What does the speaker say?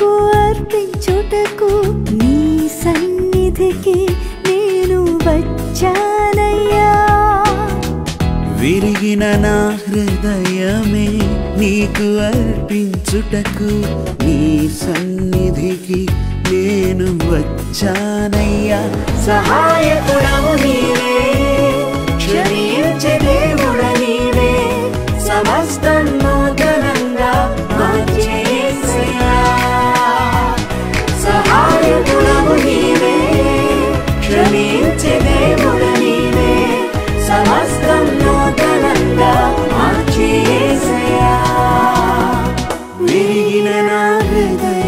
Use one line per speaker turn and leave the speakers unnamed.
నీకు అర్పించుటకు నీ సన్నిధికి నేను వచ్చానయ్యా. విరిగిన నా హృదయమే నీకు అర్పించుటకు నీ సన్నిధికి నేను వచ్చానయ్యా. సహాయకుడము నీవే క్షమించే దేవుడ నీవే సమస్తం ben ağrıdım